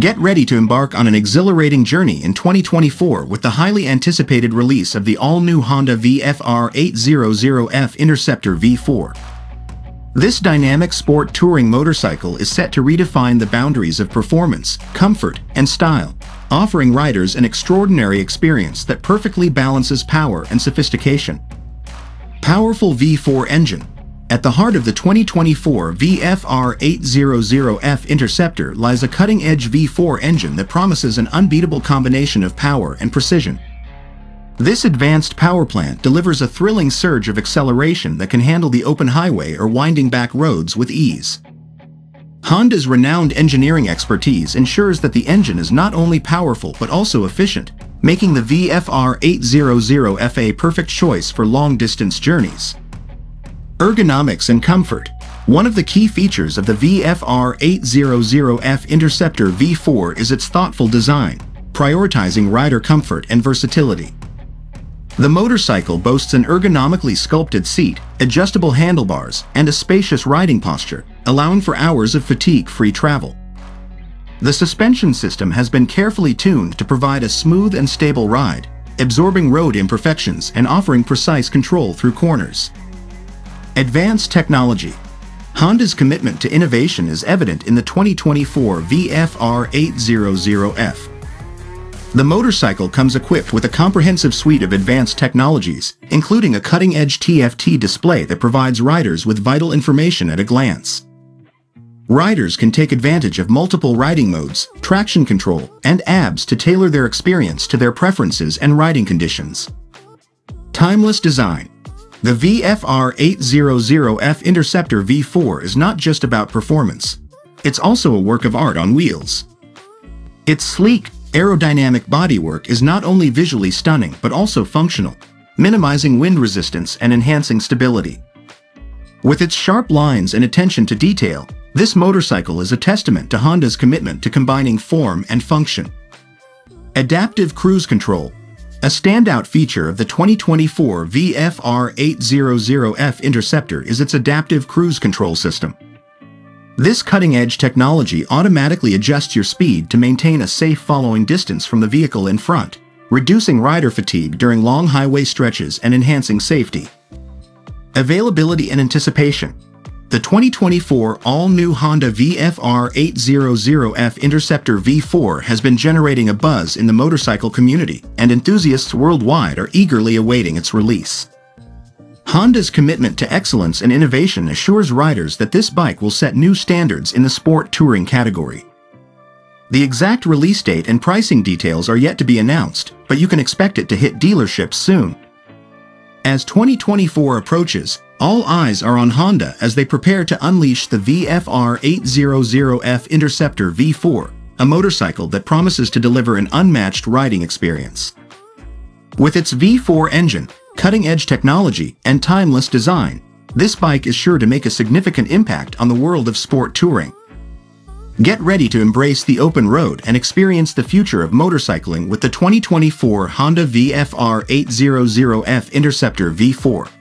Get ready to embark on an exhilarating journey in 2024 with the highly anticipated release of the all-new Honda VFR 800F Interceptor V4. This dynamic sport touring motorcycle is set to redefine the boundaries of performance, comfort, and style, offering riders an extraordinary experience that perfectly balances power and sophistication. Powerful V4 engine, at the heart of the 2024 VFR 800F Interceptor lies a cutting-edge V4 engine that promises an unbeatable combination of power and precision. This advanced power plant delivers a thrilling surge of acceleration that can handle the open highway or winding back roads with ease. Honda's renowned engineering expertise ensures that the engine is not only powerful but also efficient, making the VFR 800F a perfect choice for long-distance journeys. Ergonomics and comfort. One of the key features of the VFR 800F Interceptor V4 is its thoughtful design, prioritizing rider comfort and versatility. The motorcycle boasts an ergonomically sculpted seat, adjustable handlebars, and a spacious riding posture, allowing for hours of fatigue-free travel. The suspension system has been carefully tuned to provide a smooth and stable ride, absorbing road imperfections and offering precise control through corners. Advanced technology. Honda's commitment to innovation is evident in the 2024 VFR 800F. The motorcycle comes equipped with a comprehensive suite of advanced technologies, including a cutting-edge TFT display that provides riders with vital information at a glance. Riders can take advantage of multiple riding modes, traction control, and ABS to tailor their experience to their preferences and riding conditions. Timeless design. The VFR 800F Interceptor V4 is not just about performance. It's also a work of art on wheels. Its sleek, aerodynamic bodywork is not only visually stunning but also functional, minimizing wind resistance and enhancing stability. With its sharp lines and attention to detail, this motorcycle is a testament to Honda's commitment to combining form and function. Adaptive Cruise Control a standout feature of the 2024 VFR 800F Interceptor is its adaptive cruise control system. This cutting-edge technology automatically adjusts your speed to maintain a safe following distance from the vehicle in front, reducing rider fatigue during long highway stretches and enhancing safety. Availability and anticipation. The 2024 all-new Honda VFR 800F Interceptor V4 has been generating a buzz in the motorcycle community, and enthusiasts worldwide are eagerly awaiting its release. Honda's commitment to excellence and innovation assures riders that this bike will set new standards in the sport touring category. The exact release date and pricing details are yet to be announced, but you can expect it to hit dealerships soon. As 2024 approaches, all eyes are on Honda as they prepare to unleash the VFR 800F Interceptor V4, a motorcycle that promises to deliver an unmatched riding experience. With its V4 engine, cutting-edge technology, and timeless design, this bike is sure to make a significant impact on the world of sport touring. Get ready to embrace the open road and experience the future of motorcycling with the 2024 Honda VFR 800F Interceptor V4.